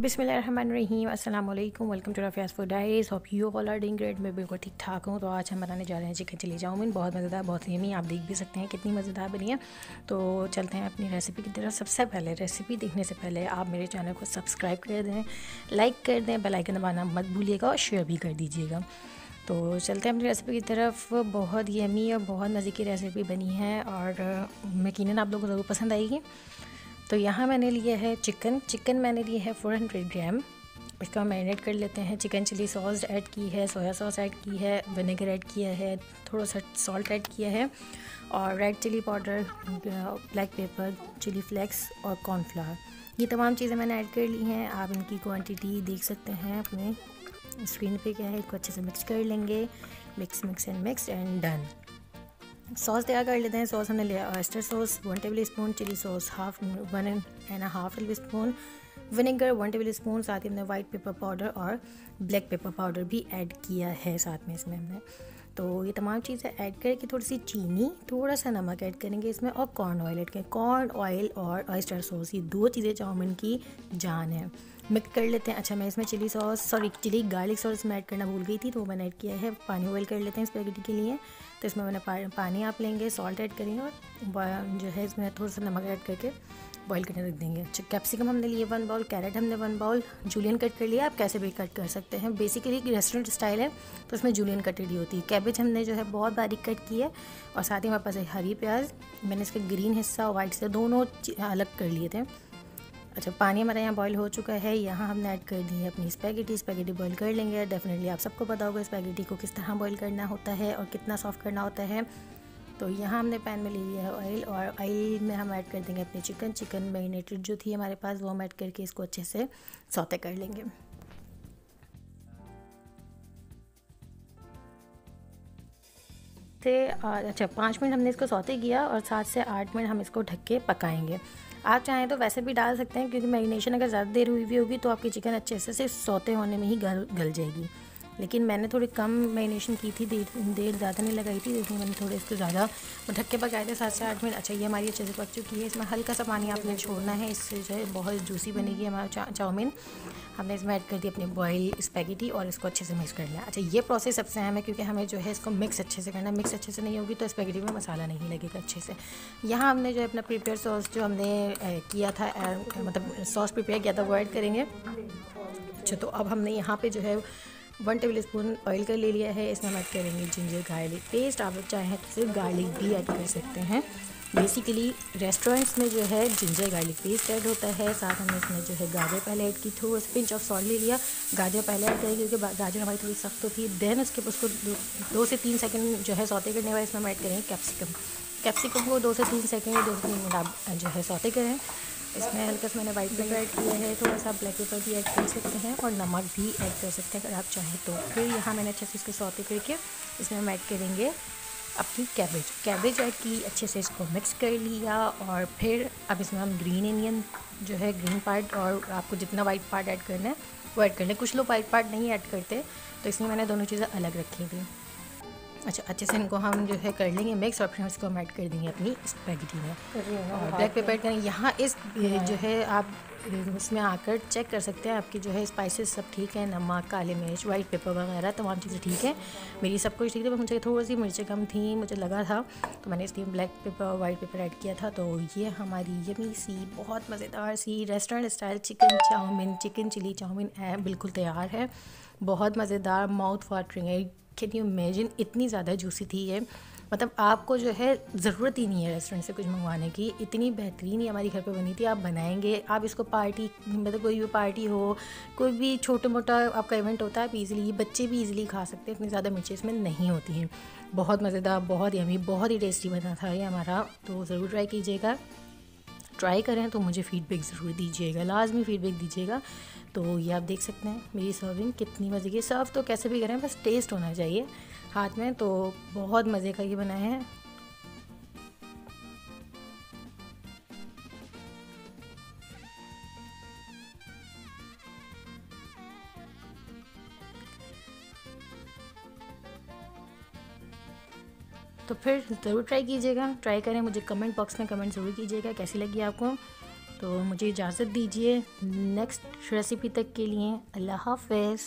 बिसमीम अल्लाम welcome to Rafiya's food dice hope you all are doing great मैं बिल्कुल ठीक ठाक हूँ। तो आज हम बनाने जा रहे हैं चिकन चिली चाउमीन। बहुत मज़ेदार, बहुत यमी आप देख भी सकते हैं कितनी मज़ेदार बनी है। तो चलते हैं अपनी रेसिपी की तरफ़। सबसे पहले रेसिपी देखने से पहले आप मेरे चैनल को सब्सक्राइब कर दें लाइक कर दें बेलाइकन दबाना मत भूलिएगा और शेयर भी कर दीजिएगा। तो चलते हैं अपनी रेसिपी की तरफ़। बहुत यमी और बहुत मज़े की रेसिपी बनी है और यकीन आप लोगों को ज़रूर पसंद आएगी। तो यहाँ मैंने लिया है चिकन। चिकन मैंने लिया है 400 ग्राम। इसका मैरिनेट कर लेते हैं। चिकन चिली सॉस ऐड की है, सोया सॉस ऐड की है विनेगर ऐड किया है थोड़ा सा सॉल्ट ऐड किया है और red chilli powder black pepper chilli flakes और कॉर्नफ्लावर ये तमाम चीज़ें मैंने ऐड कर ली हैं। आप इनकी क्वांटिटी देख सकते हैं अपने स्क्रीन पे क्या है। इसको अच्छे से मिक्स कर लेंगे। Mix mix and mix and done sauce तैयार कर लेते हैं। सॉस हमने लिया oyster sauce, one tablespoon chilli sauce, half one and half tablespoon vinegar one tablespoon साथ ही हमने वाइट पेपर पाउडर और ब्लैक पेपर पाउडर भी ऐड किया है साथ में इसमें हमने। तो ये तमाम चीज़ें ऐड करके थोड़ी सी चीनी थोड़ा सा नमक ऐड करेंगे इसमें और कॉर्न ऑयल ऐड करें। कॉर्न ऑयल और ऑयस्टर सॉस, ये दो चीज़ें चाउमिन की जान है। मिक्स कर लेते हैं। अच्छा मैं इसमें chilli sauce, sorry, chilli garlic sauce में ऐड करना भूल गई थी तो मैंने ऐड किया है पानी बॉयल कर लेते हैं स्पेगेटी के लिए। तो इसमें मैंने पानी आप लेंगे, सॉल्ट ऐड करेंगे और जो है इसमें थोड़ा सा नमक ऐड करके बॉईल करने रख देंगे। अच्छा कैप्सिकम हमने लिए वन बाउल कैरेट हमने वन बाउल जूलियन कट कर लिया। आप कैसे भी कट कर सकते हैं। बेसिकली रेस्टोरेंट स्टाइल है तो उसमें जूलियन कटेड होती है। कैबेज हमने जो है बहुत बारीक कट की है, और साथ ही हमारे पास हरी प्याज। मैंने इसका ग्रीन हिस्सा और वाइट से दोनों अलग कर लिए थे। अच्छा पानी हमारे यहाँ बॉईल हो चुका है। यहाँ हमने ऐड कर दी है अपनी स्पैगेटी स्पैगेटी बॉईल कर लेंगे। डेफिनेटली आप सबको पता होगा स्पैगेटी को किस तरह बॉईल करना होता है और कितना सॉफ्ट करना होता है। तो यहाँ हमने पैन में ले लिया है ऑयल और ऑयल में हम ऐड कर देंगे अपने चिकन चिकन मैरिनेटेड जो थी हमारे पास, वो हम ऐड करके इसको अच्छे से सौते कर लेंगे। से अच्छा पाँच मिनट हमने इसको सौते किया और सात से आठ मिनट हम इसको ढक के पकाएँगे। आप चाहें तो वैसे भी डाल सकते हैं, क्योंकि मैरिनेशन अगर ज़्यादा देर हुई भी होगी तो आपकी चिकन अच्छे से सिर्फ़ सौते होने में ही गल गल जाएगी। लेकिन मैंने थोड़ी कम मैरिनेशन की थी देर देर ज़्यादा नहीं लगाई थी इसलिए मैंने थोड़े इसको ज़्यादा ढक के पकाए थे सात से आठ मिनट अच्छा ये हमारी अच्छे से पक चुकी है। इसमें हल्का सा पानी आपने छोड़ना है इससे जो है बहुत जूसी बनेगी हमारा चा, चाउमीन। हमने इसमें ऐड कर दी अपनी बॉयल स्पैगेटी और इसको अच्छे से मिक्स कर लिया। अच्छा ये प्रोसेस सबसे अहम है क्योंकि हमें जो है इसको मिक्स अच्छे से करना मिक्स अच्छे से नहीं होगी तो स्पैगेटी में मसाला नहीं लगेगा अच्छे से। यहाँ हमने जो है अपना प्रिपेयर सॉस जो हमने किया था मतलब सॉस प्रिपेयर किया था वो ऐड करेंगे। अच्छा तो अब हमने यहाँ पे जो है वन टेबल स्पून ऑयल का ले लिया है। इसमें हम ऐड करेंगे जिंजर गार्लिक पेस्ट। आप चाहें तो सिर्फ़ गार्लिक भी ऐड कर सकते हैं। बेसिकली रेस्टोरेंट्स में जो है जिंजर गार्लिक पेस्ट ऐड होता है। साथ हमने इसमें जो है गाजर पहले ऐड की थोड़ा पिंच ऑफ़ सॉल्ट ले लिया। गाजर पहले ऐड करेंगे क्योंकि गाजर हमारी थोड़ी सख्त थी देन उसके उसको दो, से तीन सेकंड जो है सौते करने वाले इसमें हम ऐड करेंगे कैप्सिकम कैप्सिकम को दो से तीन सेकेंड दो से तीन मिनट आप जो है सौते करें। इसमें हल्का सा मैंने वाइट पेपर ऐड किया है, थोड़ा सा ब्लैक पेपर भी ऐड कर सकते हैं और नमक भी ऐड कर सकते हैं अगर आप चाहें तो। फिर यहाँ मैंने अच्छे से इसको सौते करके इसमें हम ऐड करेंगे अपनी कैबेज कैबेज ऐड की, अच्छे से इसको मिक्स कर लिया और फिर अब इसमें हम ग्रीन इनियन जो है ग्रीन पार्ट और आपको जितना वाइट पार्ट ऐड करना है, वो ऐड कर लें। कुछ लोग वाइट पार्ट नहीं ऐड करते तो इसलिए मैंने दोनों चीज़ें अलग रखी थी अच्छा अच्छे से इनको हम जो है कर लेंगे मिक्स और फिर इसको हम ऐड कर देंगे अपनी स्पैगेटी में। और ब्लैक पेपर ऐड करेंगे। यहाँ इस जो है आप उसमें आकर चेक कर सकते हैं आपकी जो है स्पाइसेस सब ठीक है नमक काले मिर्च वाइट पेपर वगैरह तमाम चीज़ें ठीक है। मेरी सब कुछ ठीक है मुझे थोड़ी सी मिर्चें कम थी मुझे लगा था तो मैंने इसलिए ब्लैक पेपर और वाइट पेपर ऐड किया था। तो ये हमारी यमी सी बहुत मज़ेदार सी restaurant style chicken chowmein chicken chilli chowmein बिल्कुल तैयार है। बहुत मज़ेदार माउथ वाटरिंग है। कैन यू इमेजिन इतनी ज़्यादा जूसी थी ये? मतलब आपको जो है ज़रूरत ही नहीं है रेस्टोरेंट से कुछ मंगवाने की। इतनी बेहतरीन ही हमारी घर पे बनी थी, आप बनाएँगे, आप इसको पार्टी मतलब कोई भी पार्टी हो, कोई भी छोटा मोटा आपका इवेंट होता है, आप इजीली बच्चे भी इजीली खा सकते हैं, इतनी ज़्यादा मिर्ची इसमें नहीं होती हैं। बहुत मज़ेदार, बहुत ही यमी बहुत ही टेस्टी बना था ये हमारा तो ज़रूर ट्राई कीजिएगा। ट्राई करें तो मुझे फ़ीडबैक ज़रूर दीजिएगा, लाजमी फ़ीडबैक दीजिएगा। तो ये आप देख सकते हैं, मेरी सर्विंग कितनी मज़े की सर्व तो कैसे भी करें, बस टेस्ट होना चाहिए हाथ में तो बहुत मज़े का ये बना है। तो फिर ज़रूर ट्राई कीजिएगा। ट्राई करें, मुझे कमेंट बॉक्स में कमेंट ज़रूर कीजिएगा, कैसी लगी आपको? तो मुझे इजाज़त दीजिए। नेक्स्ट रेसिपी तक के लिए अल्लाह हाफिज़।